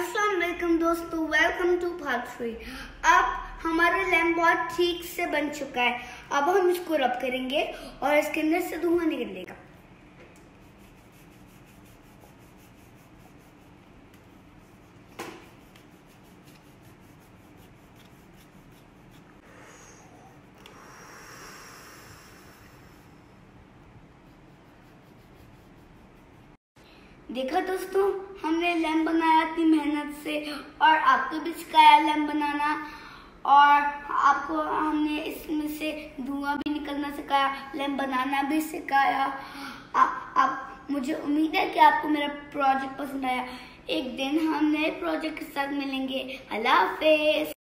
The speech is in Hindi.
वालेकुम दोस्तों वेलकम टू पार्ट थ्री अब हमारा लैम्प बहुत ठीक से बन चुका है। अब हम इसको रब करेंगे और इसके अंदर से धुआँ निकलेगा। देखा दोस्तों, हमने और आपको भी सिखाया लैम्प बनाना और आपको हमने इसमें से धुआँ भी निकलना सिखाया लैम्प बनाना भी सिखाया। आप, मुझे उम्मीद है कि आपको मेरा प्रोजेक्ट पसंद आया। एक दिन हम नए प्रोजेक्ट के साथ मिलेंगे। अल्लाह हाफिज।